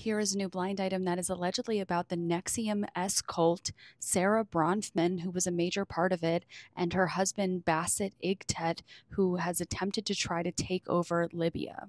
Here is a new blind item that is allegedly about the NXIVM S cult, Sara Bronfman, who was a major part of it, and her husband Basit Igtet, who has attempted to try to take over Libya.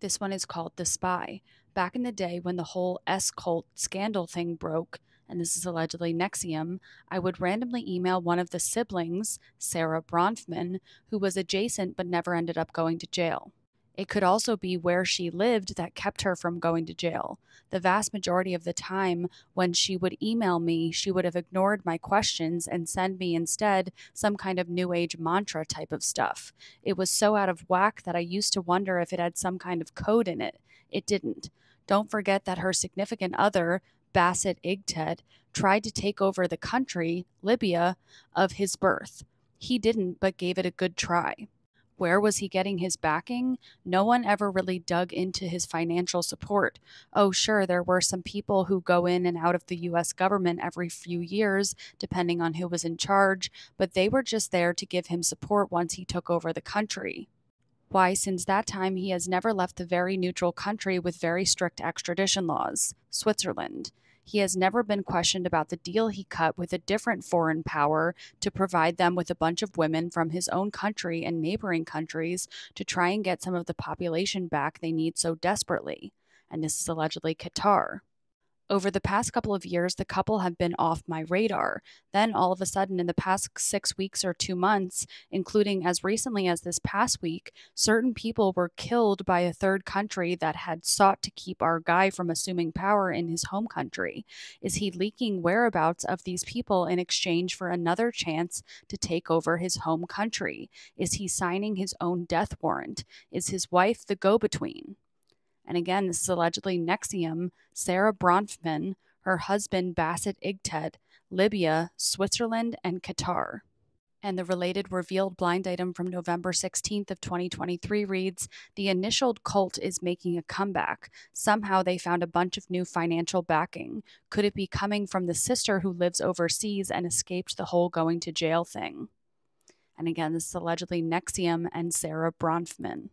This one is called The Spy. Back in the day when the whole S cult scandal thing broke, and this is allegedly NXIVM, I would randomly email one of the siblings, Sara Bronfman, who was adjacent but never ended up going to jail. It could also be where she lived that kept her from going to jail. The vast majority of the time, when she would email me, she would have ignored my questions and send me instead some kind of new age mantra type of stuff. It was so out of whack that I used to wonder if it had some kind of code in it. It didn't. Don't forget that her significant other, Basit Igtet, tried to take over the country, Libya, of his birth. He didn't, but gave it a good try. Where was he getting his backing? No one ever really dug into his financial support. Oh, sure, there were some people who go in and out of the US government every few years, depending on who was in charge, but they were just there to give him support once he took over the country. Why, since that time, he has never left the very neutral country with very strict extradition laws, Switzerland. He has never been questioned about the deal he cut with a different foreign power to provide them with a bunch of women from his own country and neighboring countries to try and get some of the population back they need so desperately. And this is allegedly Qatar. Over the past couple of years, the couple have been off my radar. Then, all of a sudden, in the past six weeks or two months, including as recently as this past week, certain people were killed by a third country that had sought to keep our guy from assuming power in his home country. Is he leaking whereabouts of these people in exchange for another chance to take over his home country? Is he signing his own death warrant? Is his wife the go between? And again, this is allegedly NXIVM, Sara Bronfman, her husband Basit Igtet, Libya, Switzerland, and Qatar. And the related revealed blind item from November 16th of 2023 reads, "The initial cult is making a comeback. Somehow they found a bunch of new financial backing. Could it be coming from the sister who lives overseas and escaped the whole going to jail thing?" And again, this is allegedly NXIVM and Sara Bronfman.